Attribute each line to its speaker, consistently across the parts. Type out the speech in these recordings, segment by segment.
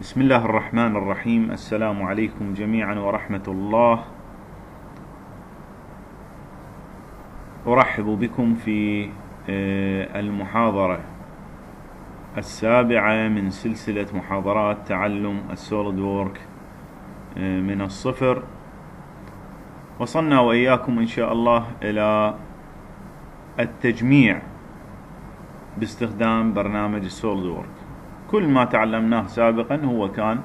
Speaker 1: بسم الله الرحمن الرحيم السلام عليكم جميعا ورحمة الله أرحب بكم في المحاضرة السابعة من سلسلة محاضرات تعلم السوليد وورك من الصفر وصلنا وإياكم إن شاء الله إلى التجميع باستخدام برنامج السوليد وورك كل ما تعلمناه سابقا هو كان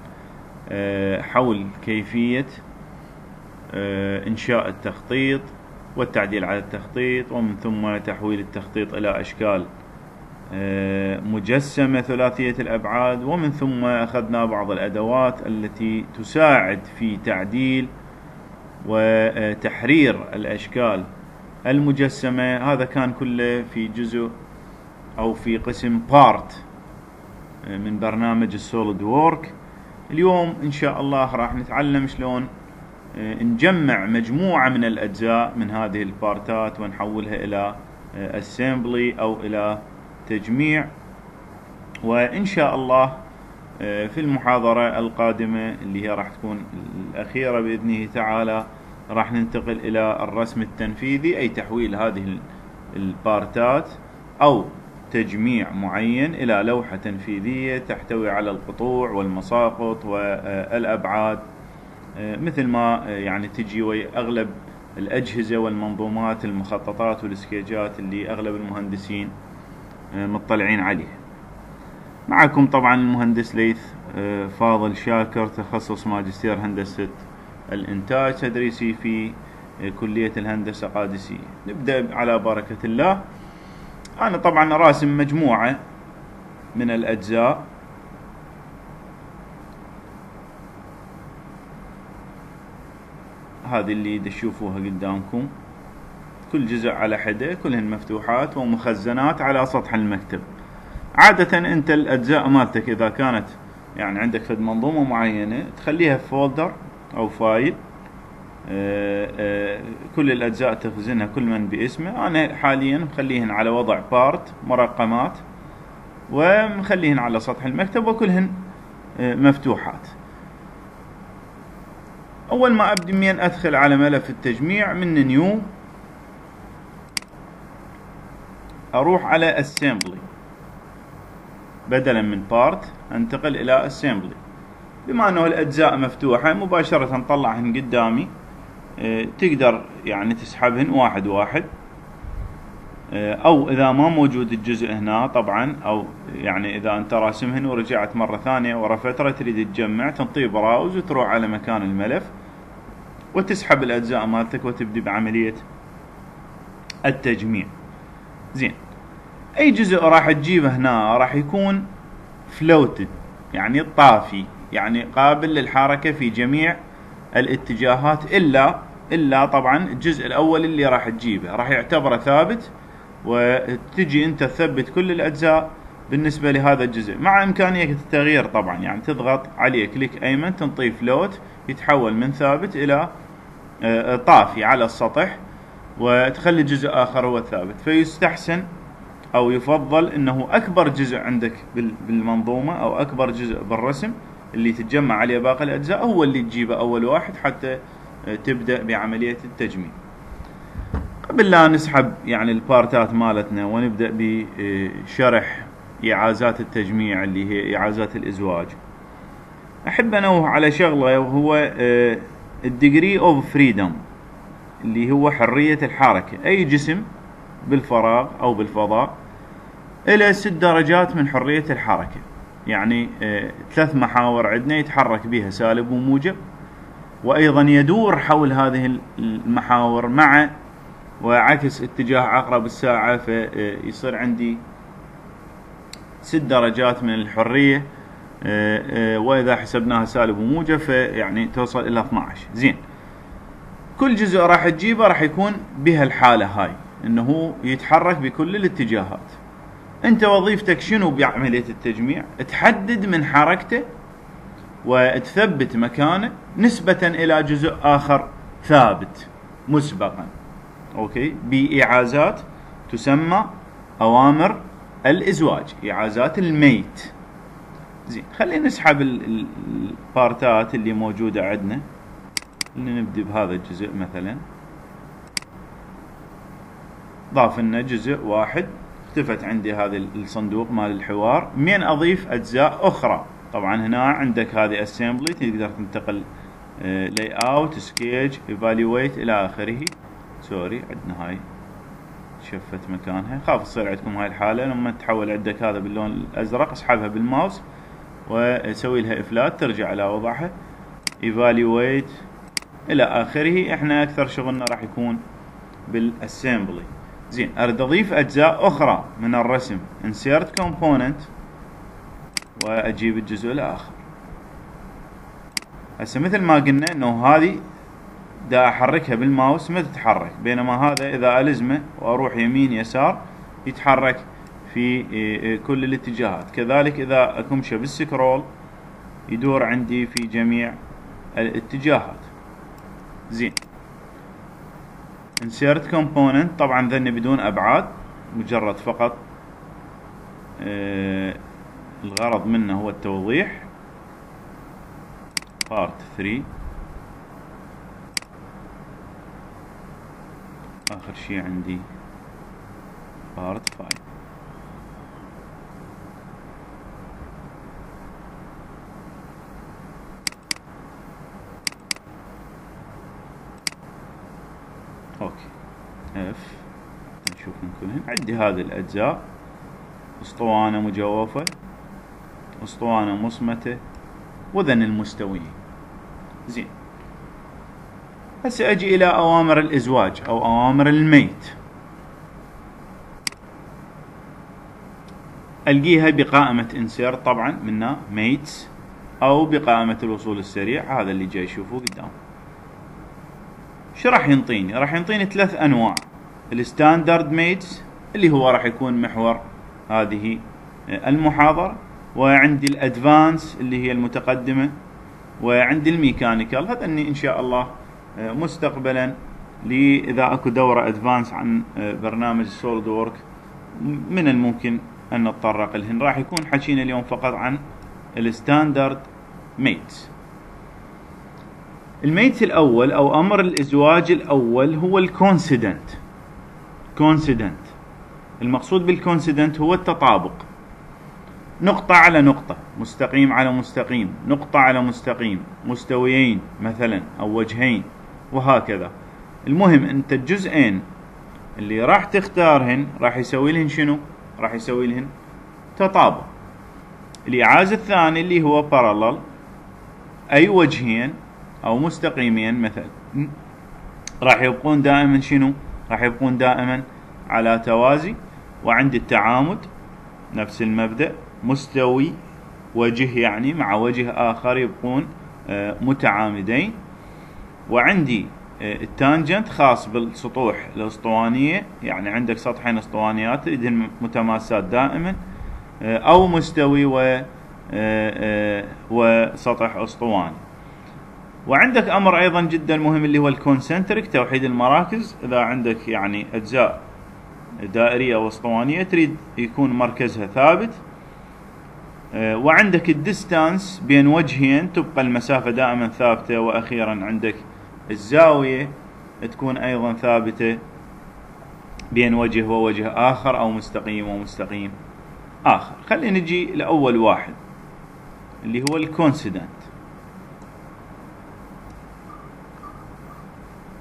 Speaker 1: آه، حول كيفية آه، إنشاء التخطيط والتعديل على التخطيط ومن ثم تحويل التخطيط إلى أشكال آه، مجسمة ثلاثية الأبعاد ومن ثم أخذنا بعض الأدوات التي تساعد في تعديل وتحرير الأشكال المجسمة. هذا كان كله في جزء أو في قسم part من برنامج السوليد وورك اليوم إن شاء الله راح نتعلم شلون نجمع مجموعة من الأجزاء من هذه ال part ات ونحولها إلى assembly أو إلى تجميع. وإن شاء الله في المحاضرة القادمة اللي هي راح تكون الأخيرة بإذنه تعالى راح ننتقل إلى الرسم التنفيذي أي تحويل هذه البارتات أو تجميع معين إلى لوحة تنفيذية تحتوي على القطوع والمساقط والأبعاد. مثل ما يعني تجي ويا أغلب الأجهزة والمنظومات المخططات والسكيجات اللي أغلب المهندسين مطلعين عليها. معكم طبعا المهندس ليث فاضل شاكر تخصص ماجستير هندسة الإنتاج تدريسي في كلية الهندسة قادسية. نبدأ على بركة الله. أنا طبعا راسم مجموعة من الأجزاء. هذه اللي تشوفوها قدامكم. كل جزء على حدة كلهن مفتوحات ومخزنات على سطح المكتب. عادة أنت الأجزاء مالتك إذا كانت يعني عندك فد منظومة معينة تخليها في folder أو file كل الأجزاء تخزنها كل من باسمه. أنا حاليا مخليهن على وضع part مرقمات ومخليهن على سطح المكتب وكلهن آه، مفتوحات. أول ما أبدي من أدخل على ملف التجميع من new أروح على assembly. بدلا من part أنتقل إلى assembly. بما أنه الأجزاء مفتوحة مباشرة نطلعهن قدامي. تقدر يعني تسحبهن واحد واحد. آه، أو إذا ما موجود الجزء هنا طبعا أو يعني إذا أنت راسمهن ورجعت مرة ثانية ورا فترة تريد تجمع تنطيه browse وتروح على مكان الملف وتسحب الأجزاء مالتك وتبدي بعملية التجميع. زين. أي جزء راح تجيبه هنا راح يكون فلوتد يعني طافي يعني قابل للحركة في جميع الاتجاهات إلا إلا طبعا الجزء الأول اللي راح تجيبه. راح يعتبره ثابت وتجي أنت تثبت كل الأجزاء بالنسبة لهذا الجزء. مع إمكانية التغيير طبعا يعني تضغط عليه كليك أيمن تنطيه فلوت يتحول من ثابت إلى آه، طافي على السطح وتخلي جزء آخر هو الثابت. فيستحسن أو يفضل إنه أكبر جزء عندك بالمنظومة أو أكبر جزء بالرسم اللي تتجمع عليه باقي الأجزاء هو اللي تجيبه أول واحد حتى تبدأ بعملية التجميع. قبل لا نسحب يعني البارتات مالتنا ونبدأ بشرح إعازات التجميع اللي هي إعازات الإزواج. أحب أنوه على شغلة وهو الديجري أوف فريدم اللي هو حرية الحركة. أي جسم بالفراغ أو بالفضاء إلى ست درجات من حرية الحركة. يعني آه، ثلاث محاور عندنا يتحرك بها سالب وموجب. وأيضا يدور حول هذه المحاور مع وعكس اتجاه عقرب الساعة فيصير عندي ست درجات من الحرية آه، آه، وإذا حسبناها سالب وموجب فيعني توصل إلى 12 زين. كل جزء راح تجيبه راح يكون بهالحالة هاي إنه يتحرك بكل الاتجاهات. أنت وظيفتك شنو بعملية التجميع؟ تحدد من حركته وتثبت مكانه نسبة إلى جزء آخر ثابت مسبقا. أوكي؟ بإعازات تسمى أوامر الإزواج إيعازات ال mate. زين خلينا نسحب ال part ات اللي موجودة عندنا. نبدي بهذا الجزء مثلا. ضاف لنا جزء واحد اختفت عندي هذا الصندوق مال الحوار. من أضيف أجزاء أخرى. طبعا هنا عندك هذه assembly تقدر تنتقل layout sketch evaluate إلى آخره. sorry عندنا هاي شفت مكانها. خاف تصير عندكم هاي الحالة لما تحول عندك هذا باللون الأزرق اسحبها بالماوس وأسوي لها إفلات ترجع على وضعها. evaluate إلى آخره. إحنا أكثر شغلنا راح يكون بال assembly زين أريد أضيف أجزاء أخرى من الرسم. Insert component. وأجيب الجزء الآخر. هسه مثل ما قلنا إنه هذه دا أحركها بالماوس ما تتحرك بينما هذا إذا ألزمه وأروح يمين يسار يتحرك في كل الاتجاهات. كذلك إذا أكمشه بالسكرول يدور عندي في جميع الاتجاهات. زين. insert component طبعا ذني بدون أبعاد مجرد فقط آه الغرض منه هو التوضيح. Part 3 آخر شيء عندي. Part 5 أوكي. اف نشوف كلهن عندي هذه الأجزاء. أسطوانة مجوفة. أسطوانة مصمتة وذن المستويين. زين. هسه أجي إلى أوامر الإزواج أو أوامر الميت. ألقيها بقائمة إنسير طبعا منا ميتس أو بقائمة الوصول السريع هذا اللي جاي يشوفوه قدام. شو راح ينطيني؟ راح ينطيني ثلاث أنواع. ال standard mates اللي هو راح يكون محور هذه المحاضرة وعندي ال advanced اللي هي المتقدمة وعندي ال mechanical. هذا إني إن شاء الله مستقبلا لي إذا أكو دورة advanced عن برنامج سولد وورك من الممكن أن نتطرق لهن. راح يكون حكينا اليوم فقط عن ال standard mates ال mate الأول أو أمر الإزواج الأول هو ال coincident. coincident. المقصود بال coincident هو التطابق. نقطة على نقطة مستقيم على مستقيم نقطة على مستقيم مستويين مثلا أو وجهين وهكذا. المهم أنت الجزئين اللي راح تختارهن راح يسوي لهن شنو؟ راح يسوي لهن تطابق. الإعاز الثاني اللي هو بارالل أي وجهين أو مستقيمين مثلا. راح يبقون دائما شنو؟ راح يبقون دائما على توازي وعندي التعامد نفس المبدأ. مستوي وجه يعني مع وجه آخر يبقون متعامدين. وعندي التانجنت خاص بالسطوح الأسطوانية يعني عندك سطحين أسطوانيات يدهن متماسات دائما أو مستوي و وسطح أسطواني. وعندك أمر أيضا جدا مهم اللي هو ال concentric توحيد المراكز. إذا عندك يعني أجزاء دائرية أو اسطوانيه تريد يكون مركزها ثابت. وعندك ال distance بين وجهين تبقى المسافة دائما ثابتة وأخيرا عندك الزاوية تكون أيضا ثابتة بين وجه ووجه آخر أو مستقيم ومستقيم آخر. خلينا نجي لأول واحد اللي هو ال coincident.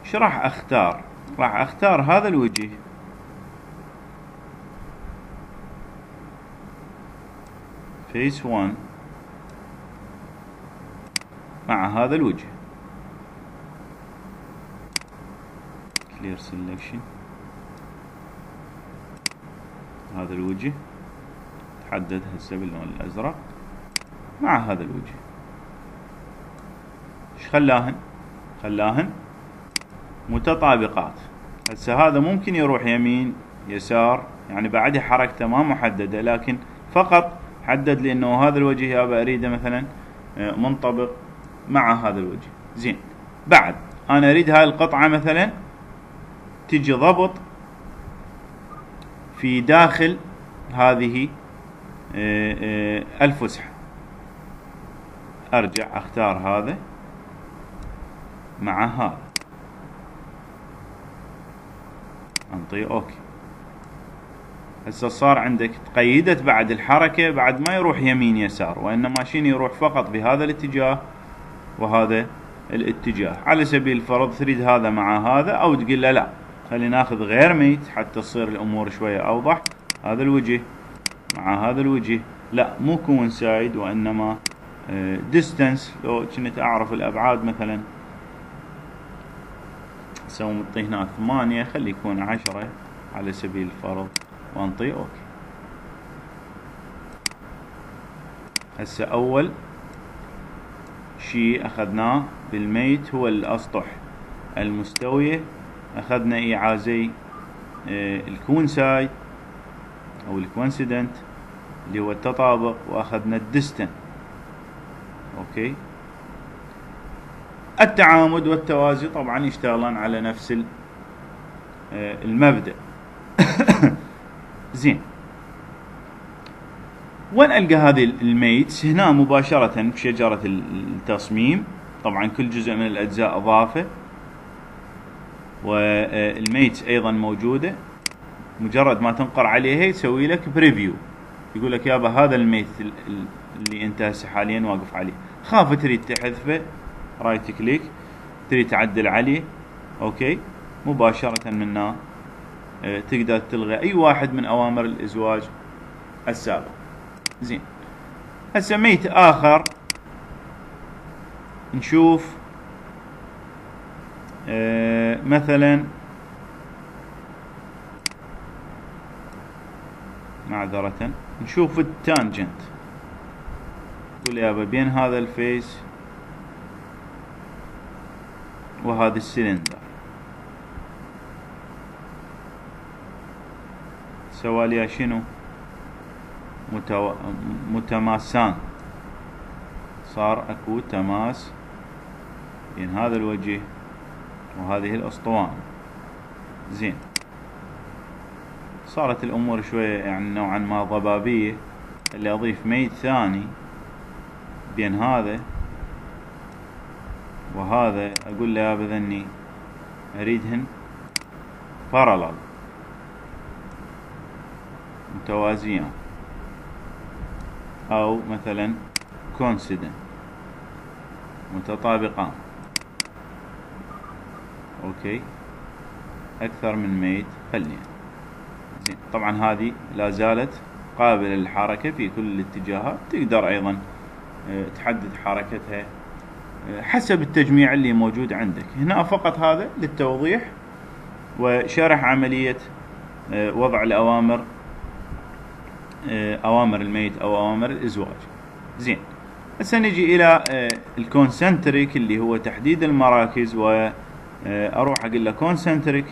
Speaker 1: شو راح أختار؟ راح أختار هذا الوجه. face 1 مع هذا الوجه. Clear selection. هذا الوجه. تحدد هسه باللون الأزرق. مع هذا الوجه. إيش خلاهن؟ خلاهن متطابقات. هسه هذا ممكن يروح يمين يسار يعني بعدها حركته ما محددة لكن فقط حدد لي إنه هذا الوجه يابا أريدة مثلا منطبق مع هذا الوجه. زين. بعد أنا أريد هاي القطعة مثلا تجي ضبط في داخل هذه الفسحة. أرجع أختار هذا مع هذا. انطي أوكي. هسه صار عندك تقيدت بعد الحركة بعد ما يروح يمين يسار وإنما شين يروح فقط بهذا الاتجاه وهذا الاتجاه. على سبيل الفرض تريد هذا مع هذا أو تقول له لا خلينا ناخذ غير mate حتى تصير الأمور شوية أوضح. هذا الوجه مع هذا الوجه. لا مو coincide وإنما distance آه، لو كنت أعرف الأبعاد مثلا. سوي منطي هنا ثمانية خلي يكون عشرة على سبيل الفرض. وانطي okay هسه أول شيء أخذناه بال mate هو الأسطح المستوية. أخذنا ايعاز آه ال coincide أو ال coincident اللي هو التطابق وأخذنا ال distance okay؟ التعامد والتوازي طبعا يشتغلون على نفس آه، المبدأ. زين. وين ألقى هذه ال mates هنا مباشرة بشجرة التصميم. طبعا كل جزء من الأجزاء أضافة. وال mates أيضا موجودة. مجرد ما تنقر عليها يسوي لك preview يقول لك يابا هذا ال mate اللي أنت هسه حاليا واقف عليه. خاف تريد تحذفه. right click تريد تعدل عليه. Okay. مباشرة من هنا تقدر تلغي أي واحد من أوامر الإزواج السابق. زين. هسه mate آخر نشوف آه مثلا معذرة نشوف ال tangent. قول يابا بين هذا ال face وهذا السلندر سواليا شنو؟ متو... متماسان. صار اكو تماس. بين هذا الوجه وهذه الاسطوانة زين. صارت الأمور شوية يعني نوعا ما ضبابية. اللي أضيف ميت ثاني بين هذا وهذا أقول له يابا ذني أريدهن parallel متوازيان. أو مثلا coincident متطابقان. Okay؟ أكثر من mate خليها زين طبعا هذه لا زالت قابلة للحركة في كل الاتجاهات. تقدر أيضا آه، تحدد حركتها آه، حسب التجميع اللي موجود عندك. هنا فقط هذا للتوضيح وشرح عملية آه، وضع الأوامر آه، أوامر ال mate أو أوامر الإزواج. زين. هسه نجي إلى آه، ال concentric اللي هو تحديد المراكز وأروح آه، أقول له concentric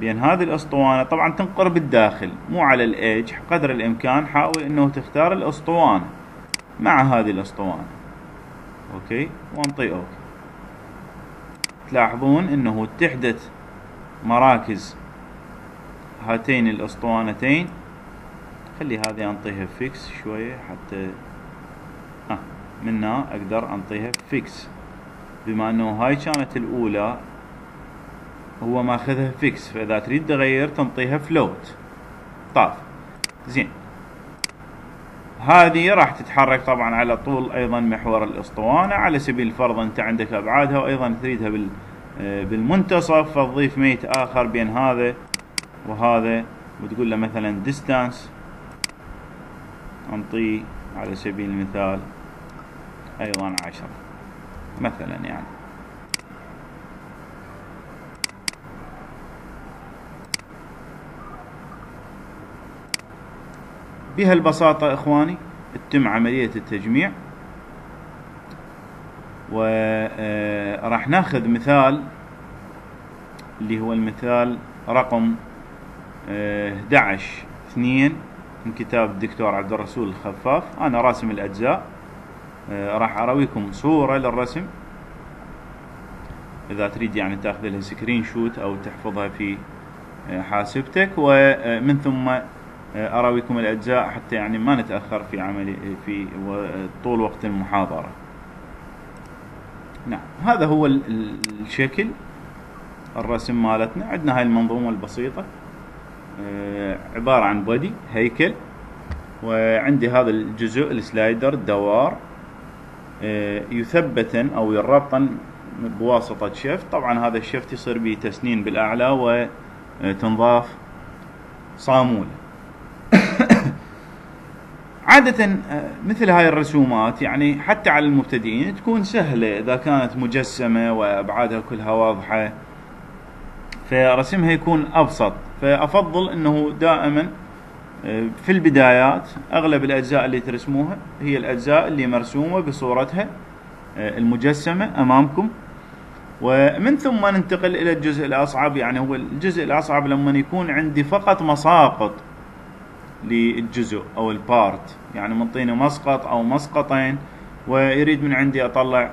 Speaker 1: بين هذه الأسطوانة. طبعا تنقر بالداخل مو على ال edge قدر الإمكان حاول إنه تختار الأسطوانة مع هذه الأسطوانة. Okay؟ وانطي okay. تلاحظون إنه اتحدت مراكز هاتين الأسطوانتين خلي هذه أنطيها fix شوية حتى آه منها أقدر أنطيها fix بما أنه هاي كانت الأولى هو ماخذها fix فإذا تريد تغير تنطيها float طاف. زين. هذه راح تتحرك طبعا على طول أيضا محور الأسطوانة. على سبيل الفرض أنت عندك أبعادها وأيضا تريدها بال آه، بالمنتصف. فتضيف mate آخر بين هذا وهذا وتقول له مثلا distance أنطيه على سبيل المثال أيضا عشرة مثلا يعني. بهالبساطة إخواني تتم عملية التجميع وراح آه، ناخذ مثال اللي هو المثال رقم 11 آه، 2 من كتاب الدكتور عبد الرسول الخفاف. أنا راسم الأجزاء. آه راح أرويكم صورة للرسم. إذا تريد يعني تاخذ لها screenshot أو تحفظها في آه حاسبتك. ومن ثم آه أراويكم الأجزاء حتى يعني ما نتأخر في عمل في طول وقت المحاضرة. نعم هذا هو الشكل الرسم مالتنا. عندنا هاي المنظومة البسيطة. عبارة عن body هيكل وعندي هذا الجزء ال slider الدوار آه، يثبتن أو يربطن بواسطة shaft طبعا هذا ال shaft يصير به تسنين بالأعلى وتنضاف صامولة. عادة آه، مثل هاي الرسومات يعني حتى على المبتدئين تكون سهلة إذا كانت مجسمة وأبعادها كلها واضحة فرسمها يكون أبسط. فأفضل أنه دائما آه، في البدايات أغلب الأجزاء اللي ترسموها هي الأجزاء اللي مرسومة بصورتها آه، المجسمة أمامكم. ومن ثم ننتقل إلى الجزء الأصعب يعني هو الجزء الأصعب لما يكون عندي فقط مساقط للجزء أو البارت يعني منطيني مسقط أو مسقطين ويريد من عندي أطلع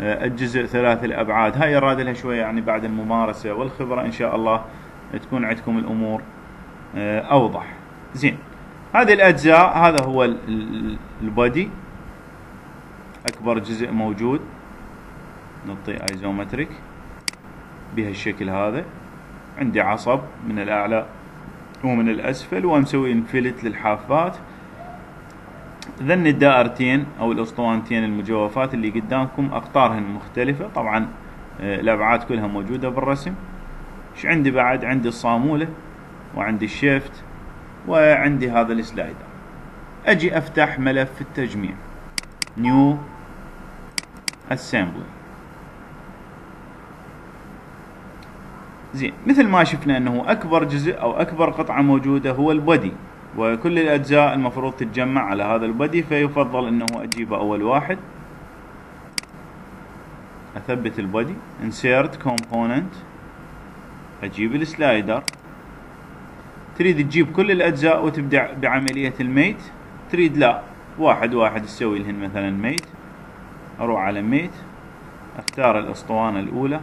Speaker 1: آه، الجزء ثلاث الأبعاد. هاي يراد لها شوية يعني بعد الممارسة والخبرة إن شاء الله. تكون عندكم الأمور آه، أوضح. زين. هذه الأجزاء هذا هو ال body أكبر جزء موجود. نعطي isometric بهالشكل هذا. عندي عصب من الأعلى ومن الأسفل ومسوي fillet للحافات. ذن الدائرتين أو الأسطوانتين المجوفات اللي قدامكم أقطارهن مختلفة. طبعا آه، الأبعاد كلها موجودة بالرسم. إيش عندي بعد؟ عندي الصامولة وعندي ال shaft وعندي هذا ال slider. أجي أفتح ملف التجميع. new assembly زين مثل ما شفنا إنه أكبر جزء أو أكبر قطعة موجودة هو ال body. وكل الأجزاء المفروض تتجمع على هذا ال body فيفضل إنه اجيبه أول واحد. أثبت ال body. Insert component. أجيب ال slider. تريد تجيب كل الأجزاء وتبدأ بعملية ال mate. تريد لا واحد واحد تسوي لهن مثلا mate. أروح على mate أختار الأسطوانة الأولى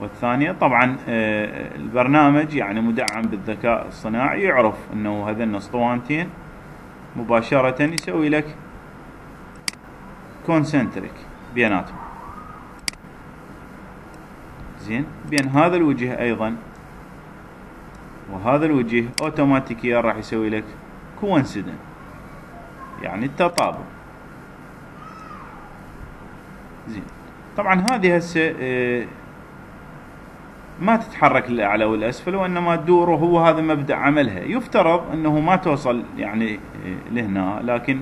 Speaker 1: والثانية. طبعا آه، البرنامج يعني مدعم بالذكاء الصناعي يعرف إنه هذين أسطوانتين مباشرة يسوي لك concentric بيناتهم زين؟ بين هذا الوجه أيضا وهذا الوجه اوتوماتيكيا راح يسوي لك coincident يعني التطابق. زين. طبعا هذه هسه آه، ما تتحرك للأعلى والأسفل وإنما تدور وهو هذا مبدأ عملها. يفترض أنه ما توصل يعني لهنا لكن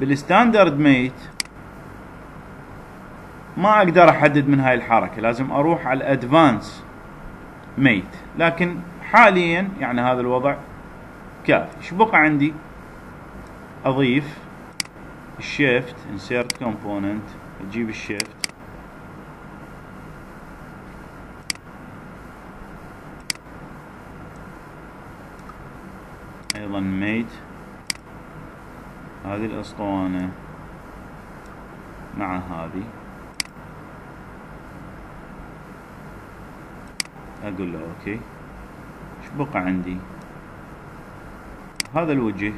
Speaker 1: بال standard mate ما أقدر أحدد من هاي الحركة لازم أروح على ال advanced mate لكن حاليا يعني هذا الوضع كافي إيش بقى عندي؟ أضيف ال shaft insert component أجيب ال shaft أيضا ميت هذه الأسطوانة مع هذه. أقول له أوكي. إيش بقى عندي? هذا الوجه.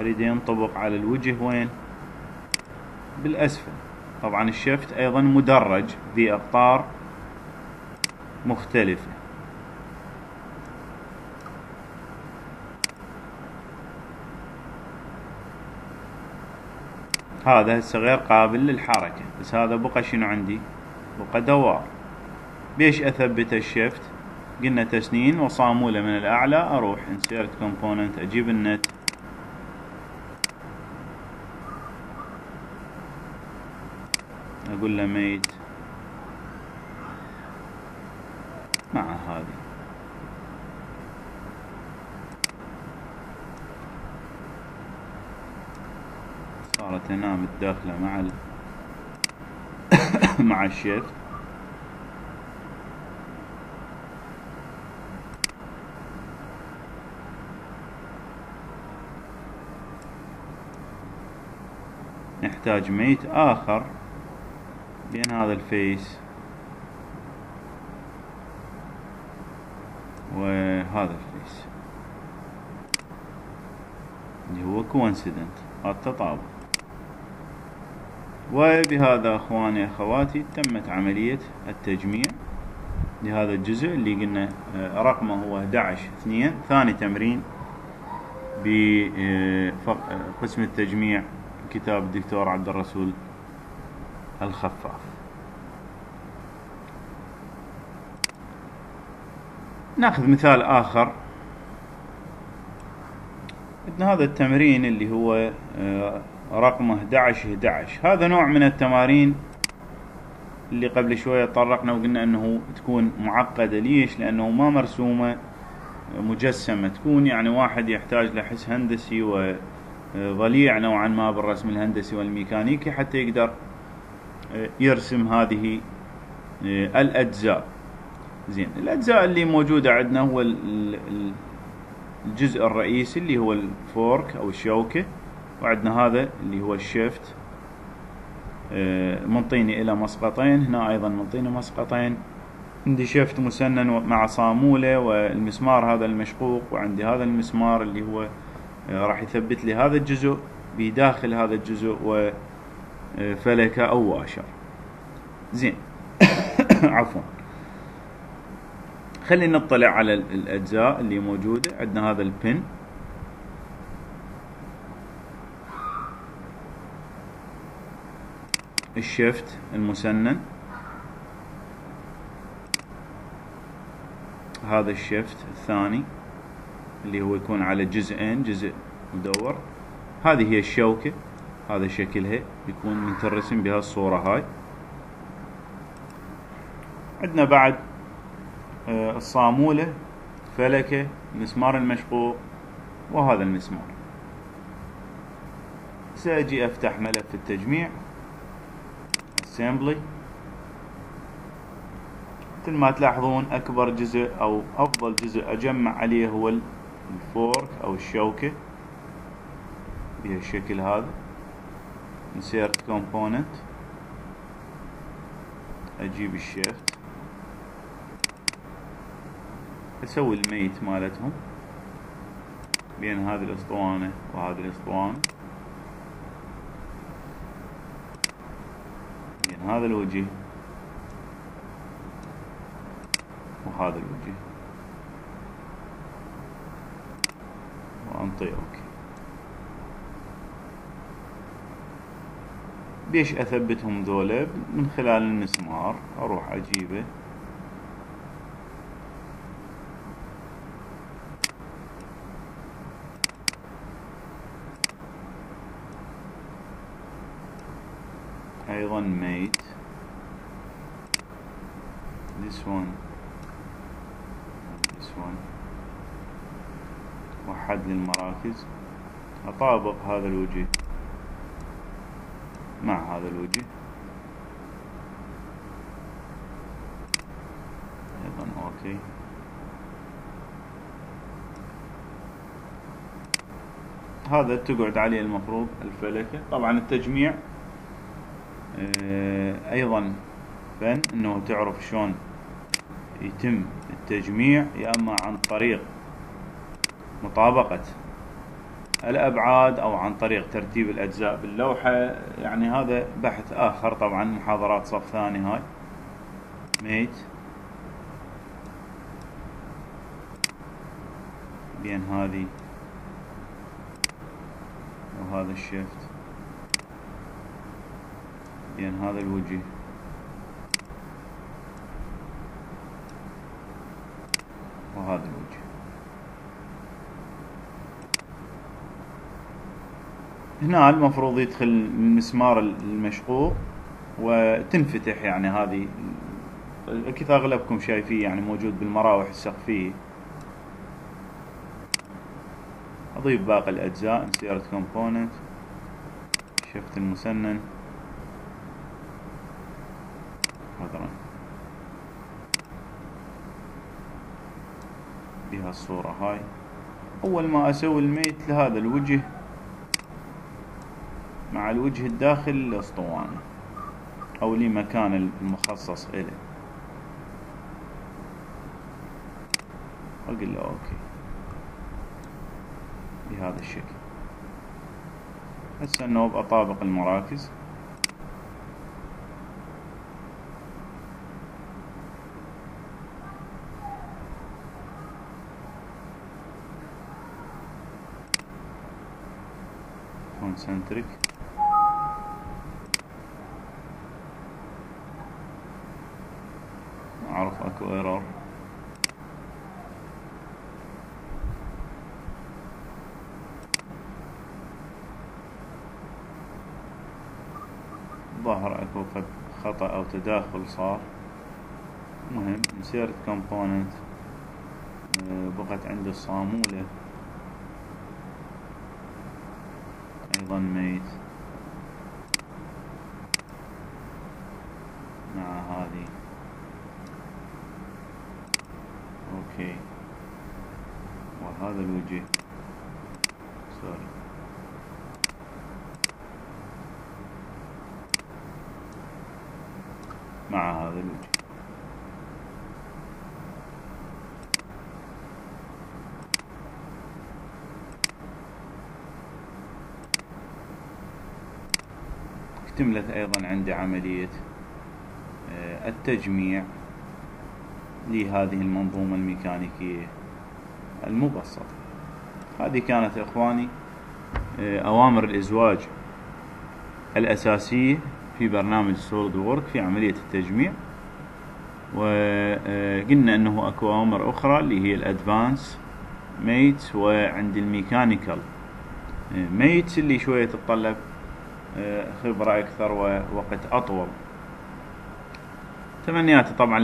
Speaker 1: أريد ينطبق على الوجه وين؟ بالأسفل. طبعا الشفت أيضا مدرج ذي أقطار مختلفة. هذا هسه غير قابل للحركة بس هذا بقى شنو عندي؟ بقى دوار. بيش أثبت الشيفت؟ قلنا تسنين وصامولة من الأعلى. أروح insert component أجيب النت. أقول له ميت مع هذه صارت هنا متداخلة مع ال... مع الشيفت. نحتاج mate آخر. بين هذا ال face وهذا ال face. اللي هو coincident التطابق. وبهذا أخواني أخواتي تمت عملية التجميع لهذا الجزء اللي قلنا آه، رقمه هو 11 2 ثاني تمرين بقسم آه، التجميع كتاب الدكتور عبد الرسول الخفاف. ناخذ مثال آخر. عندنا هذا التمرين اللي هو رقمه 11 11 هذا نوع من التمارين اللي قبل شوية طرقنا وقلنا إنه تكون معقدة. ليش؟ لأنه ما مرسومة مجسمة. تكون يعني واحد يحتاج لحس هندسي وضليع نوعا ما بالرسم الهندسي والميكانيكي حتى يقدر آه، يرسم هذه آه، الأجزاء. زين الأجزاء اللي موجودة عندنا هو الجزء الرئيسي اللي هو الفورك أو الشوكة وعندنا هذا اللي هو الشيفت. آه، منطيني إلى مسقطين هنا أيضا منطيني مسقطين. عندي شفت مسنن مع صامولة والمسمار هذا المشقوق وعندي هذا المسمار اللي هو راح يثبت لي هذا الجزء بداخل هذا الجزء وفلكة أو واشر زين. عفوا. خلينا نطلع على الأجزاء اللي موجودة. عندنا هذا البن. الشفت المسنن. هذا الشفت الثاني. اللي هو يكون على جزئين جزء مدور. هذه هي الشوكة هذا شكلها يكون من ترسم بهالصورة هاي. عندنا بعد آه، الصامولة فلكة المسمار المشقوق وهذا المسمار. سأجي أفتح ملف التجميع. Assembly. مثل ما تلاحظون أكبر جزء أو أفضل جزء أجمع عليه هو الفورك أو الشوكة بهالشكل هذا. insert component. أجيب الشيفت. أسوي الميت مالتهم بين هذه الأسطوانة وهذه الأسطوانة. هذا الوجه وهذا الوجه. أوكي بيش أثبتهم ذولا؟ من خلال المسمار. أروح أجيبه. أيضا mate. This one. This one. وحد للمراكز أطابق هذا الوجه. مع هذا الوجه. أيضا أوكي. هذا تقعد عليه المفروض الفلكة. طبعا التجميع آه، أيضا فن إنه تعرف شلون يتم التجميع يا إما عن طريق مطابقة. الأبعاد أو عن طريق ترتيب الأجزاء باللوحة يعني هذا بحث آخر طبعا محاضرات صف ثاني هاي. ميت. بين هذه. وهذا الشيفت بين هذا الوجه. وهذا الوجه. هنا المفروض يدخل المسمار المشقوق وتنفتح يعني هذه أكيد أغلبكم شايفيه يعني موجود بالمراوح السقفية. أضيف باقي الأجزاء insert component شفت المسنن. مثلا بهالصورة هاي. أول ما أسوي الميت لهذا الوجه مع الوجه الداخلي للاسطوانة أو لمكان المخصص إله أقول له أوكي. بهذا الشكل. هسه النوب أطابق المراكز. Concentric. اعرف أكو إيرور. ظهر أكو خطأ أو تداخل صار. مهم. insert component آه، بقت عند الصامولة. أيضا ميت مع هذه أوكي وهذا الوجه سوري مع هذا الوجه اكتملت أيضا عندي عملية آه، التجميع لهذه المنظومة الميكانيكية. المبسطة هذه كانت إخواني آه، أوامر الإزواج الأساسية في برنامج SolidWorks في عملية التجميع. وقلنا آه، إنه أكو أوامر أخرى اللي هي ال advanced mate وعند ال mechanical ميت اللي شوية تتطلب خبرة أكثر ووقت أطول. تمنياتي طبعا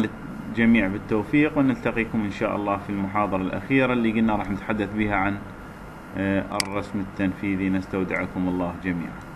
Speaker 1: للجميع بالتوفيق ونلتقيكم إن شاء الله في المحاضرة الأخيرة اللي قلنا راح نتحدث بها عن آه، الرسم التنفيذي. نستودعكم الله جميعا.